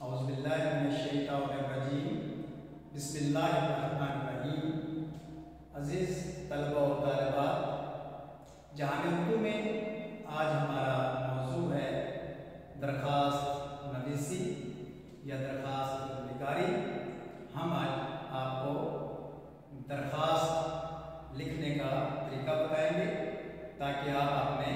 बसमीम अज़ीज़ में आज हमारा मौजू है दरख्वास्त नवीसी या दरख्वास्त निकारी हम आज आपको दरख्वास्त लिखने का तरीका बताएँगे ताकि आप अपने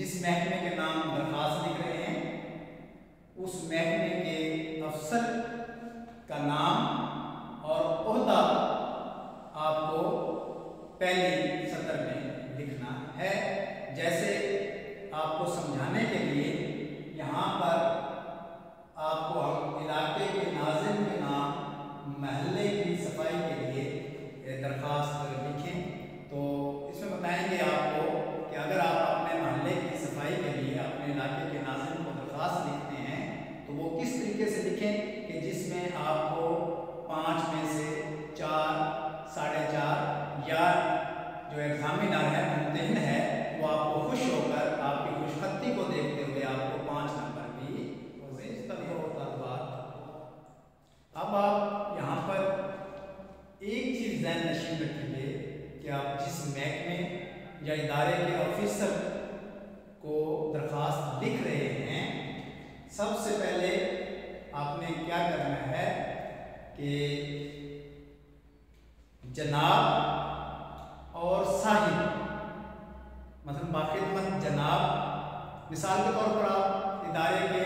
जिस महकमे के नाम बाखिदमत जनाब, मिसाल के तौर पर आप इदारे के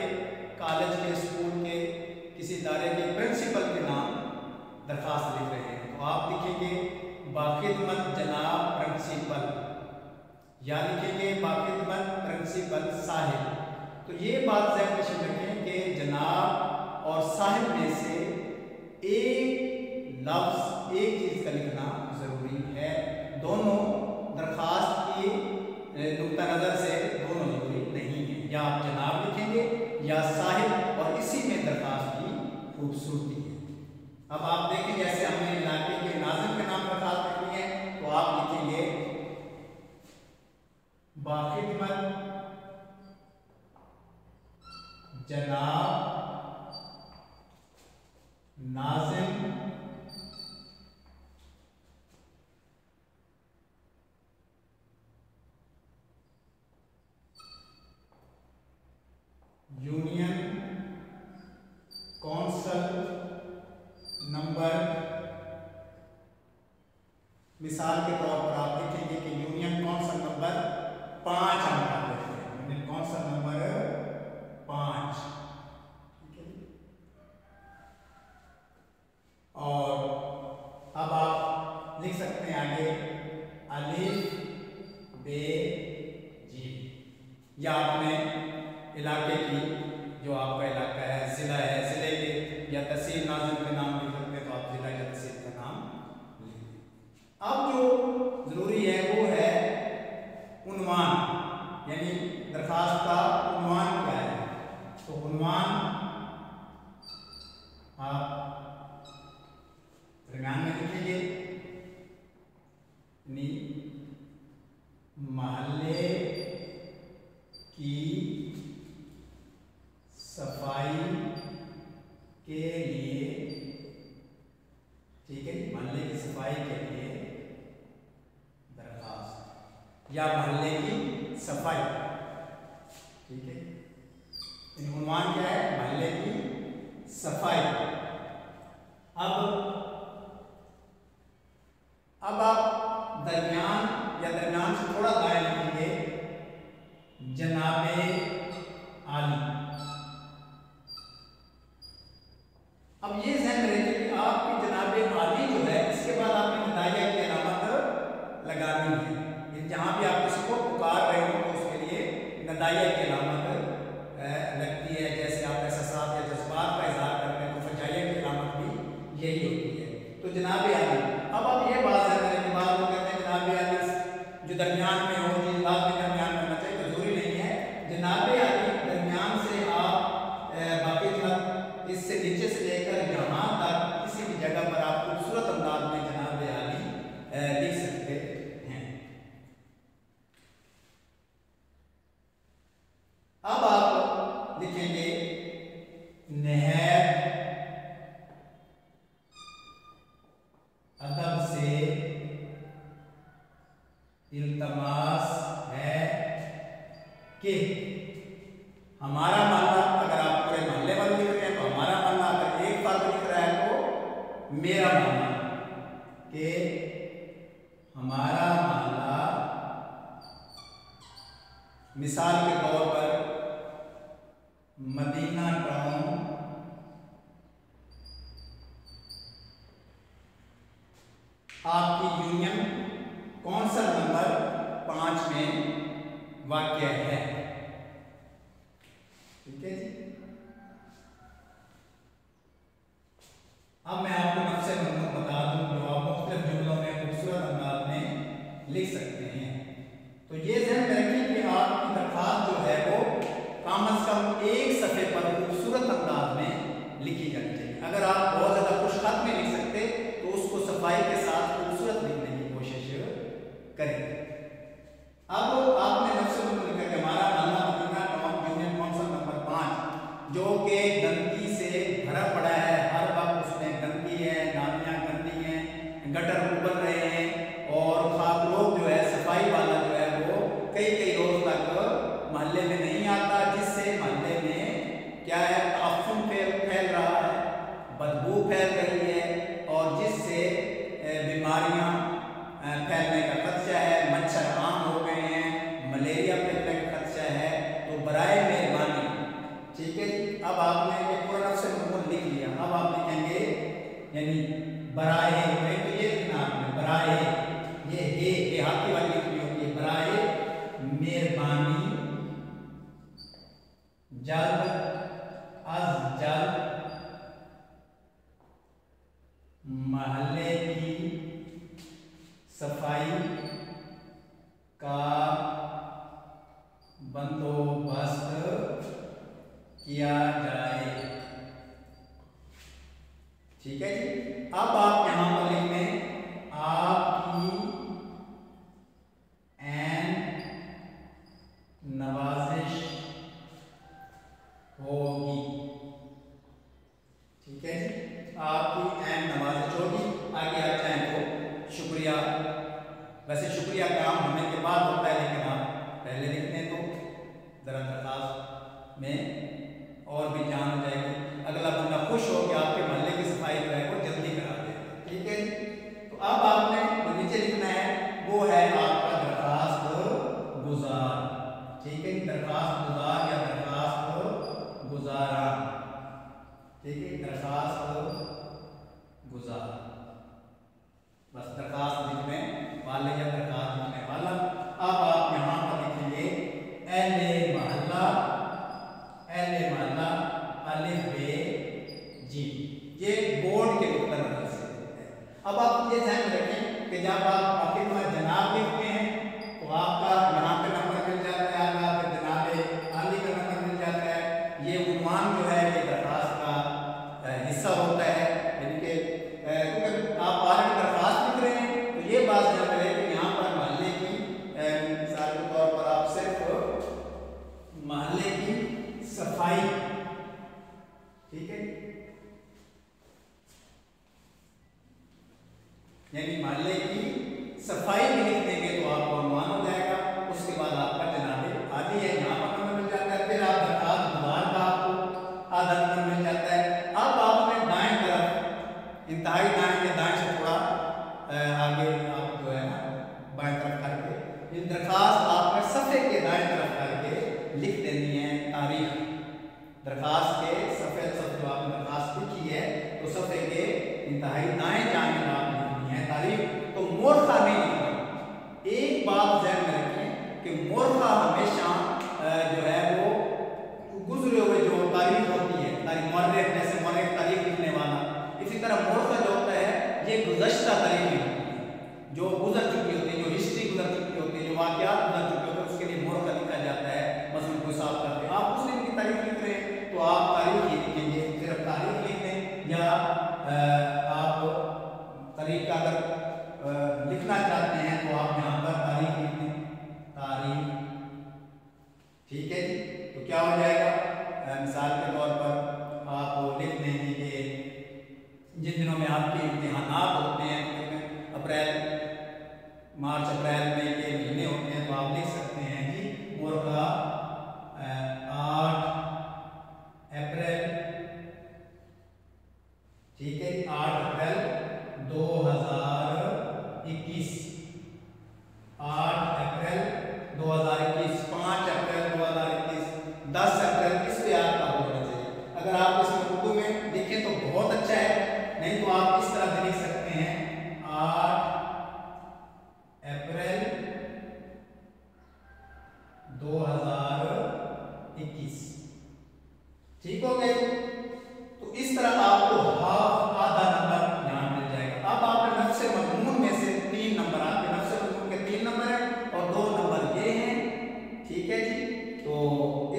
कॉलेज के स्कूल के, किसी इदारे के प्रिंसिपल के नाम दरख्वास्त लिख रहे हैं। तो आप लिखेंगे बाखिदमत जनाब प्रिंसिपल या लिखेंगे बाखिदमत प्रिंसिपल साहिब। तो ये बात जहन में रखें कि जनाब और साहिब में से एक लफ्ज़, एक चीज़ का Nazaré. अब जो ज़रूरी है वो है उन्वान, यानी दरखास्त का उन्वान क्या है? तो उन्वान आप दरम्यान में लिखेंगे। महल्ले की सफ़ाई के लिए, ठीक है महल्ले की सफ़ाई के लिए या मोहल्ले की सफ़ाई। ठीक है? इनका क्या है? मोहल्ले की सफ़ाई। अब सकते हैं। तो ये जहन में रखें कि आपकी दरख्वास्त जो है वो कम अज कम एक सफ़े पर खूबसूरत अंदाज में लिखी जानी चाहिए। अगर आप बहुत ज़्यादा खुश खत में लिख सकते तो उसको सफ़ाई के साथ खूबसूरत लिखने की कोशिश करें। अब आपने नक्शे लिखा कि हमारा नाला बनाना टॉप यूनियन कौंसल नंबर पाँच? जो कि गंदगी से भरा पड़ा है। हर वक्त उसमें गंदगी है, नालियाँ गंदी हैं, गटर ठीक है अब आपने एक पूरा अक्षर को लिख लिया। अब आप लिखेंगे, यानी बराए है तो ये लिखना आपने, बराए। ये हे हे आपकी वाली लिखनी होगी बराए, मेहरबानी, जल्द अज जल्द महल्ले की सफ़ाई का बंदोबस्त देखिए, दरखास्त गुजार। बस दरखास्त लिखने वाले या दरखास्त लिखने वाला, अब आप यहाँ पर लिखेंगे, L A Mohalla, L A महल्ला, अलिफ बे, जी। ये बोर्ड के अब आप ये ध्यान रखें कि जब आप महल्ले की सफ़ाई में देंगे तो आपको अनुमान हो जाएगा। उसके बाद आपका जनाबे आदि है। यहाँ पर हमें मिल जाता है। फिर आप दरखात गुजार का मार्च अप्रैल मई के महीने होते हैं तो आप लिख सकते हैं कि मोर का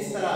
minister